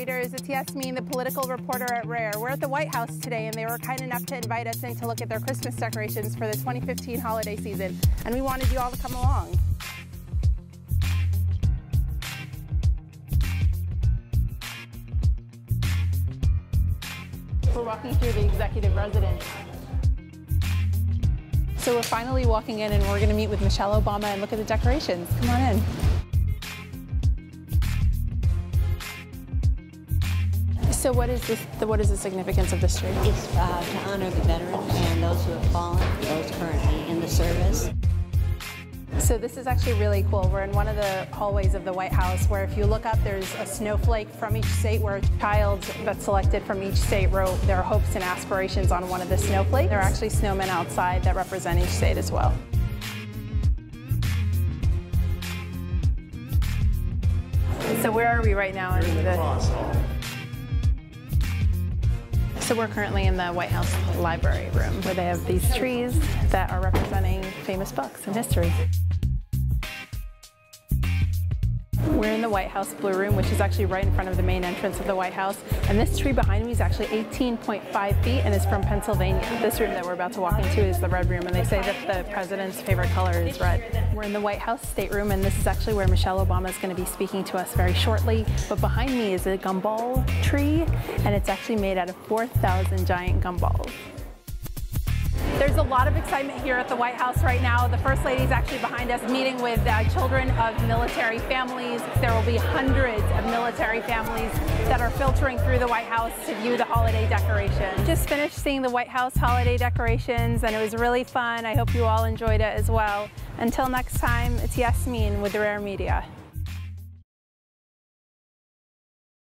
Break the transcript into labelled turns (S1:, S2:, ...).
S1: readers. It's Yasmeen, the political reporter at Rare. We're at the White House today, and they were kind enough to invite us in to look at their Christmas decorations for the 2015 holiday season, and we wanted you all to come along. We're walking through the executive residence. So we're finally walking in and we're going to meet with Michelle Obama and look at the decorations. Come on in. So what is this? What is the significance of this tree?
S2: It's uh, to honor the veterans and those who have fallen, those currently in the service.
S1: So this is actually really cool. We're in one of the hallways of the White House where if you look up, there's a snowflake from each state where a child that's selected from each state wrote their hopes and aspirations on one of the snowflakes. There are actually snowmen outside that represent each state as well. So where are we right now? In the, so we're currently in the White House Library room where they have these trees that are representing famous books and history. We're in the White House Blue Room, which is actually right in front of the main entrance of the White House. And this tree behind me is actually 18.5 feet and is from Pennsylvania. This room that we're about to walk into is the red room, and they say that the president's favorite color is red. We're in the White House stateroom, and this is actually where Michelle Obama is going to be speaking to us very shortly. But behind me is a gumball tree, and it's actually made out of 4,000 giant gumballs. There's a lot of excitement here at the White House right now. The First Lady is actually behind us meeting with uh, children of military families. There will be hundreds of military families that are filtering through the White House to view the holiday decorations. Just finished seeing the White House holiday decorations and it was really fun. I hope you all enjoyed it as well. Until next time, it's Yasmeen with the Rare Media.